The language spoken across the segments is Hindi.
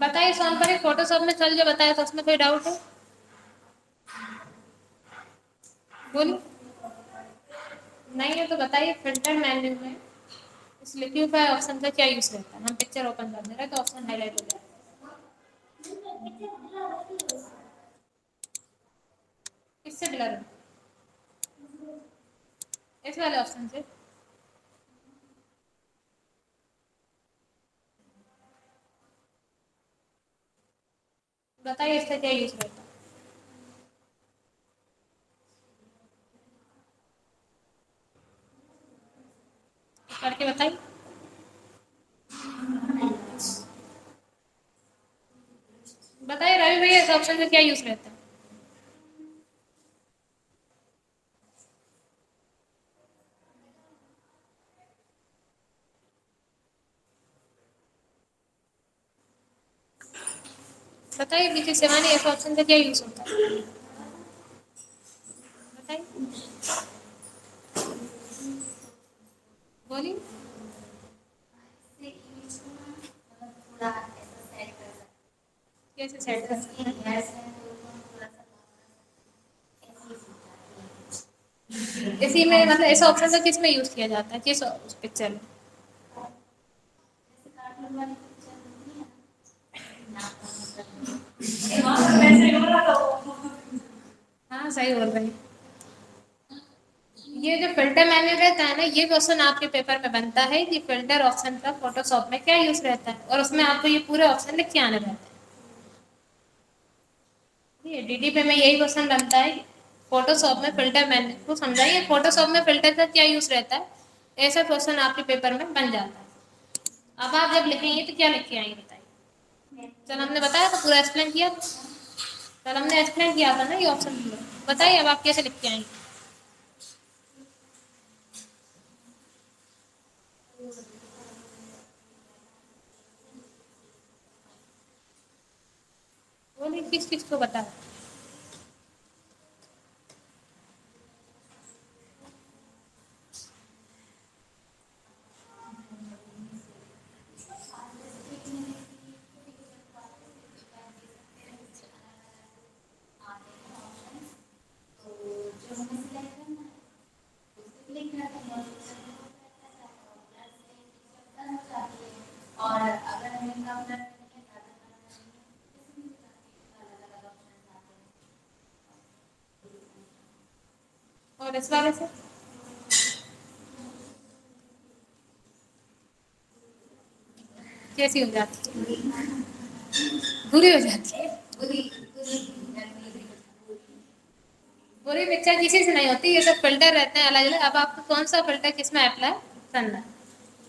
बताइए सोन पर फोटोशॉप में चल जो बताया तो उसमें कोई डाउट है? बोलिए नहीं है तो बताइए फ़िल्टर मेन्यू में। इस लिक्विफाई ऑप्शन का क्या यूज़ रहता है? हम पिक्चर ओपन कर दे रहे तो ऑप्शन हाईलाइट हो जाएगा किससे ब्लर इस वाले ऑप्शन से। बताइए इसका क्या यूज़ रहता है। करके बताइए। बताइए रवि भैया इस ऑप्शन का क्या यूज़ रहता है। बताइए पीछे सेवानी इस ऑप्शन का क्या यूज़ होता है? हैं? इसी में मतलब इस ऑप्शन किसमें यूज़ किया जाता है? किस पिक्चर में? हाँ सही बोल रही ये जो फ़िल्टर मेन्यू रहता है ना, ये क्वेश्चन आपके पेपर में बनता है। कि फ़िल्टर ऑप्शन का फोटोशॉप में क्या यूज़ रहता है? और उसमें आपको ये पूरे ऑप्शन लिख के आने रहते हैं। डी पे में यही क्वेश्चन बनता है। फोटोशॉप में फ़िल्टर मेन्यू को समझाइए फोटोशॉप में फ़िल्टर का क्या यूज़ रहता है? ऐसा क्वेश्चन आपके पेपर में बन जाता है। अब आप जब लिखेंगे तो क्या लिख के आएँगे? चल, हमने बताया था, पूरा एक्सप्लेन किया चल, हमने एक्सप्लेन किया था ना ये ऑप्शन बताइए अब आप कैसे लिख के आएँगे? किस किस को बता कैसी हो जाती? बुरी हो जाती है? पिक्चर किसी से नहीं होती, ये सब फ़िल्टर रहते हैं अलग अलग अब आपको कौन सा फ़िल्टर किसमें अप्लाई करना है?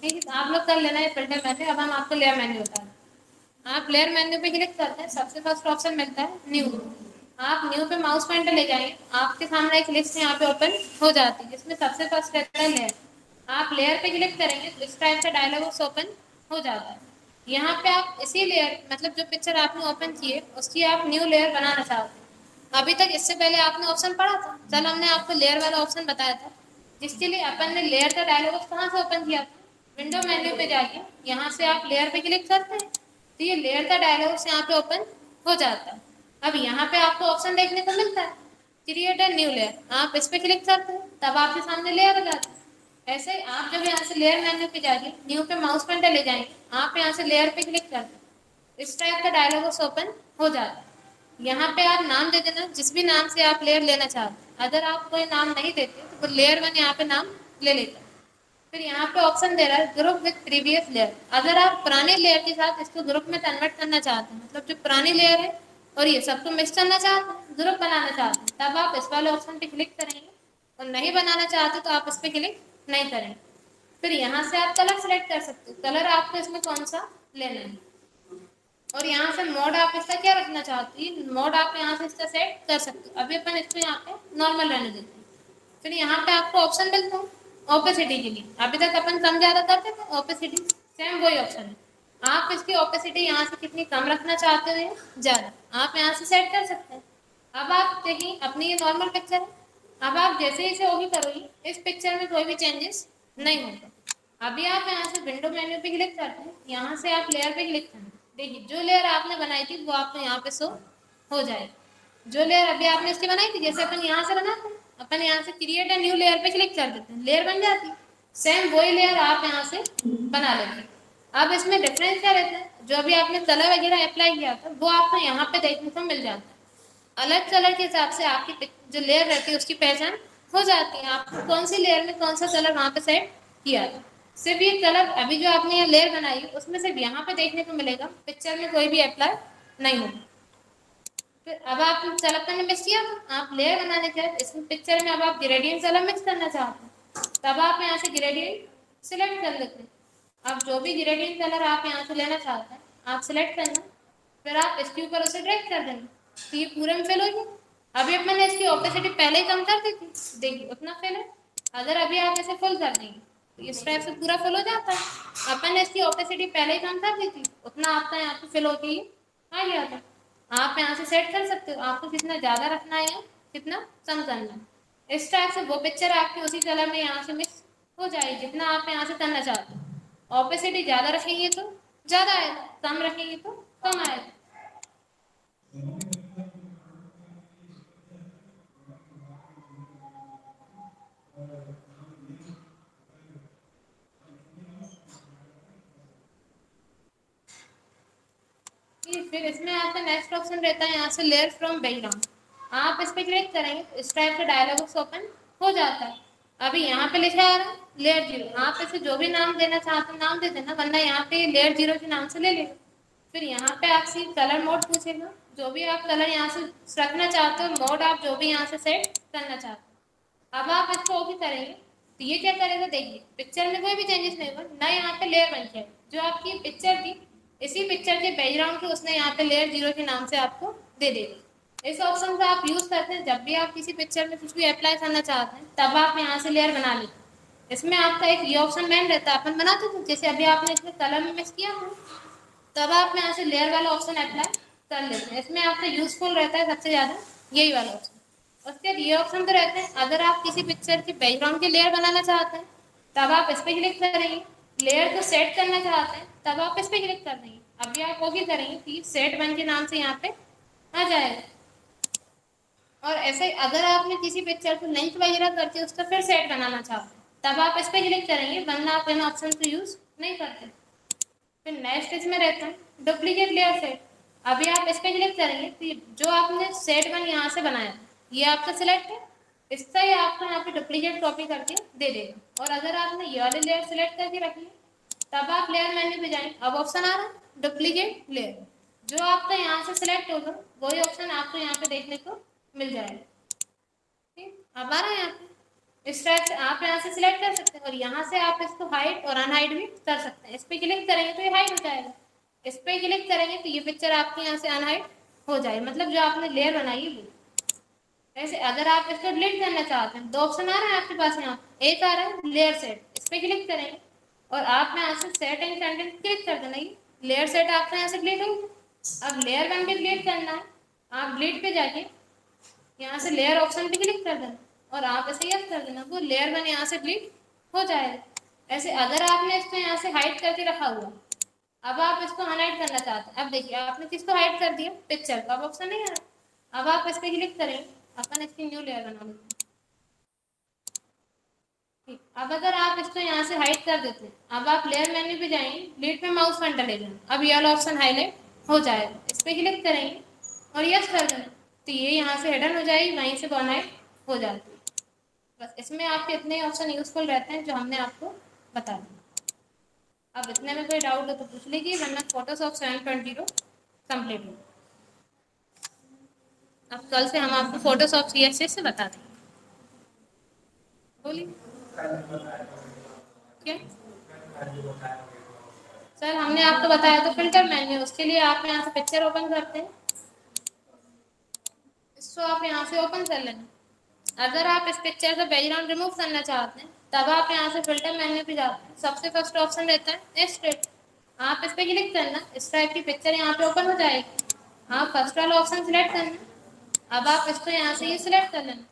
ठीक है तो आप लोग कर लेना है फ़िल्टर मेन्यू। अब हम आपको लेयर मेन्यू बता रहे आप लेयर मेन्यू पे क्लिक करते हैं, सबसे फ़र्स्ट ऑप्शन मिलता है न्यू आप न्यू पे माउस पॉइंटर ले जाएँगे आपके सामने एक लिस्ट यहाँ पे ओपन हो जाती है, जिसमें सबसे फ़र्स्ट रहता है। लेयर आप लेयर पे क्लिक करेंगे तो इस टाइप का डायलॉग बॉक्स ओपन हो जाता है। यहाँ पे आप इसी लेयर मतलब जो पिक्चर आपने ओपन की है उसकी आप न्यू लेयर बनाना चाहते हैं अभी तक इससे पहले आपने ऑप्शन पढ़ा था? चल हमने आपको लेयर वाला ऑप्शन बताया था। जिसके लिए अपन ने लेयर का डायलॉग कहाँ से ओपन किया था? विंडो मेन्यू पे जाके यहाँ से आप लेयर पे क्लिक करते हैं तो ये लेयर का डायलॉग यहाँ पे ओपन हो जाता है। अब यहाँ पे आपको ऑप्शन देखने को मिलता है। क्रिएट ए न्यू लेयर आप इस पे क्लिक करते हैं, तब आपके सामने लेयर आ जाता ऐसे आप जब यहाँ से लेयर मेन्यू पे जाएँगे न्यू पे माउस पॉइंटर ले जाएँगे, आप यहाँ से लेयर पे क्लिक करते हैं। इस टाइप का डायलॉग ओपन हो जाता है। यहाँ पे आप नाम दे देना, जिस भी नाम से आप लेयर लेना चाहते हैं। अगर आप कोई नाम नहीं देते तो लेयर वन यहाँ पे नाम ले लेता है। फिर यहाँ पे ऑप्शन दे रहा है ग्रुप विथ प्रीवियस लेयर अगर आप पुराने लेयर के साथ इसको ग्रुप में कन्वर्ट करना चाहते हैं मतलब जो पुरानी लेयर है और ये सबको मिक्स करना चाहते हैं ग्रुप बनाना चाहते हैं। तब आप इस वाले ऑप्शन पे क्लिक करेंगे और नहीं बनाना चाहते तो आप इस पर क्लिक नहीं करेंगे। फिर यहाँ से आप कलर सेलेक्ट कर सकते हो। कलर आपको इसमें कौन सा लेना है? और यहाँ से मोड आप इसका क्या रखना चाहते हैं? मोड आप यहाँ से इसका सेट कर सकते हो। अभी अपन इसको यहाँ पे नॉर्मल रहने देते हैं। फिर यहाँ पे आपको ऑप्शन मिलता है ओपेसिटी के लिए। अभी तक अपन कम ज़्यादा करते थे ओपेसिटी सेम वही ऑप्शन है। आप इसकी ओपेसिटी यहाँ से कितनी कम रखना चाहते हो ज़्यादा? आप यहाँ से सेट कर सकते हैं। अब आप देखिए अपनी ये नॉर्मल पिक्चर है। अब आप जैसे इसे ओके करोगे, इस पिक्चर में कोई भी चेंजेस नहीं होगा। अभी आप यहाँ से विंडो मेन्यू पे क्लिक करते हैं। यहाँ से आप लेयर पे क्लिक करें देखिए, जो लेयर आपने बनाई थी, वो आपको यहाँ पे शो हो जाएगी। जो लेयर अभी आपने इसकी बनाई थी, जैसे अपन यहाँ से बनाते हैं, अपन यहाँ से क्रिएट ए न्यू लेयर पे क्लिक कर देते हैं। लेयर बन जाती है। सेम वही लेयर आप यहाँ से बना लेते हैं। अब इसमें डिफरेंस क्या रहता है? जो अभी आपने कलर वगैरह अप्लाई किया था, वो आपको यहाँ पे देखने को मिल जाता है। अलग कलर के हिसाब से आपकी जो लेयर रहती है, उसकी पहचान हो जाती है। आपको कौन सी लेयर में कौन सा कलर वहाँ पे सेट किया था सिर्फ़ ये कलर अभी जो आपने यहाँ लेयर बनाई उसमें सिर्फ़ यहाँ पे देखने को मिलेगा। पिक्चर में कोई भी अप्लाई नहीं होगा फिर अब आप सेलेक्ट करने मिस किया आप लेयर बनाने के इसमें पिक्चर में अब आप ग्रेडियंट कलर मिक्स करना चाहते हैं। तब आप यहाँ से ग्रेडियंट सिलेक्ट कर लेते हैं। अब जो भी ग्रेडियंट कलर आप यहाँ से लेना चाहते हैं, आप सिलेक्ट करना फिर आप इसके ऊपर उसे ड्रैग कर देना तो ये पूरे में फिल हो गया। अभी मैंने इसकी ऑपोसिटी पहले ही कम कर दी थी। देखिए, उतना फिल है। अगर अभी आप इसे फुल कर देंगे तो इस टाइप से पूरा फिल हो जाता है। अपन ने इसकी ऑपोसिटी पहले ही कम कर दी थी। उतना आपका यहाँ पे फिल होके ही आ गया था। आप यहाँ से सेट कर सकते हो। आपको कितना ज़्यादा रखना है कितना कम करना है। इस टाइप से वो पिक्चर आपकी उसी कलर में यहाँ से मिक्स हो जाएगी, जितना आप यहाँ से करना चाहते हो। ऑपोसिटी ज़्यादा रखेंगे तो? ज़्यादा आएगा कम रखेंगे तो? कम आएगा फिर इसमें आपका नेक्स्ट ऑप्शन रहता है यहाँ से लेयर फ्रॉम बैकग्राउंड आप इस पर क्लिक करेंगे, इस टाइप का डायलॉग ओपन हो जाता है। अभी यहाँ पे लिखा आ रहा है लेयर ज़ीरो आप इसे जो भी नाम देना चाहते हैं, नाम दे देना, वरना यहाँ पे लेयर ज़ीरो के नाम से ले लेना। फिर यहाँ पे आपसे कलर मोड पूछेगा। जो भी आप कलर यहाँ से रखना चाहते हो मोड आप जो भी यहाँ से सेट करना चाहते हो। अब आप इसको ओके करेंगे। तो ये क्या करेगा, देखिए पिक्चर में कोई भी चेंजेस नहीं होगा ना यहाँ पे लेयर बन जाए जो आपकी पिक्चर थी, इसी पिक्चर के बैकग्राउंड के उसने यहाँ पे लेयर ज़ीरो के नाम से आपको दे देगा इस ऑप्शन का आप यूज़ करते हैं। जब भी आप किसी पिक्चर में कुछ भी अप्लाई करना चाहते हैं, तब आप यहाँ से लेयर बना लेते इसमें आपका एक ये ऑप्शन मैन रहता है। अपन बनाते थे जैसे अभी आपने इसमें कलर में मिक्स किया था तब आप यहाँ से लेयर वाला ऑप्शन अप्लाई कर लेते हैं। इसमें आपका यूजफुल रहता है सबसे ज़्यादा यही वाला ऑप्शन उसके बाद ये ऑप्शन तो रहते हैं। अगर आप किसी पिक्चर के बैकग्राउंड की लेयर बनाना चाहते हैं, तब आप इस पर क्लिक करेंगे। लेयर को सेट करना चाहते हैं, तब आप इस पर क्लिक कर देंगे। अभी आप वो भी करेंगे कि सेट वन के नाम से यहाँ पे आ जाएगा। और ऐसे अगर आपने किसी पिक्चर को लिंक वगैरह करके उसका फिर सेट बनाना चाहते तब आप इस पर क्लिक करेंगे, वरना आप इन ऑप्शन को यूज़ नहीं करते। फिर नेक्स्ट इसमें रहता है डुप्लीकेट लेयर सेट अभी आप इस पर क्लिक करेंगे तो जो आपने सेट वन यहाँ से बनाया, ये आपका सिलेक्ट है इसका ही आपको यहाँ पे डुप्लीकेट कॉपी करके दे देगा। और अगर आपने ये वाले लेयर सेलेक्ट करके रखी है, तब आप लेयर मेन्यू पे जाएँगे अब ऑप्शन आ रहा है डुप्लीकेट लेयर जो आपका यहाँ से सिलेक्ट होगा, वही ऑप्शन आपको यहाँ पे देखने को मिल जाएगा ठीक? अब आ रहा है यहाँ पे? इस टाइप से आप यहाँ से सिलेक्ट कर सकते हैं और यहाँ से आप इसको हाइट और अनहाइट भी कर सकते हैं। इस पर क्लिक करेंगे तो ये हाइट हो जाएगा। इस पर क्लिक करेंगे तो ये पिक्चर आपके यहाँ से अनहाइट हो जाए मतलब जो आपने लेयर बनाई है वो। ऐसे अगर आप इसको डिलीट करना चाहते हैं, दो ऑप्शन आ रहा है आपके पास यहाँ। एक आ रहा है लेयर सेट इस पर क्लिक करेंगे और आप यहाँ से सेट एंड कंटेंट क्लिक कर देना। ये लेयर सेट आपका यहाँ से डिलीट होगा अब लेयर भी डिलीट करना है। आप डिलीट पे जाके यहाँ से लेयर ऑप्शन पे क्लिक कर देना और आप ऐसे यस कर देना, वो लेयर वन यहाँ से डिलीट हो जाएगा ऐसे अगर आपने इसको यहाँ से हाइड करके रखा हुआ, अब आप इसको अनहाइड करना चाहते हैं। अब देखिए, आपने किसको हाइड कर दिया? पिक्चर का अब ऑप्शन नहीं रहा अब आप इस पर क्लिक करें, अपन इसकी न्यू लेयर बना लेते हैं। अब अगर आप इसको यहाँ से हाइड कर देते हैं, अब आप लेयर मेन्यू पे जाएँगे लीड पे माउस पॉइंटर ले जाना अब ये ऑप्शन हाईलाइट हो जाएगा। इस पर क्लिक करेंगे और यस कर देना। तो ये यहाँ से हेडन हो जाएगी, वहीं से बनाइट हो जाती है। बस इसमें आपके इतने ऑप्शन यूजफुल रहते हैं जो हमने आपको बता दिया अब इतने में कोई डाउट हो तो पूछ लीजिए, वरना Photoshop seven point zero complete हो अब कल से हम आपको फोटोशॉप सी एस से बता देंगे। बोलिए। क्या? सर, हमने आपको बताया तो फ़िल्टर मेन्यू, उसके लिए आप यहाँ से पिक्चर ओपन करते हैं। इसको आप यहाँ से ओपन कर लेना। अगर आप इस पिक्चर से बैकग्राउंड रिमूव करना चाहते हैं, तब आप यहाँ से फ़िल्टर मेन्यू पे जाते हैं। सबसे फ़र्स्ट ऑप्शन रहता है एक्सट्रेट आप इस पर क्लिक करना, इस टाइप की पिक्चर यहाँ पे ओपन हो जाएगी। आप फ़र्स्ट वाला ऑप्शन सिलेक्ट करना। अब आप इसको यहाँ से ही सिलेक्ट कर लेना।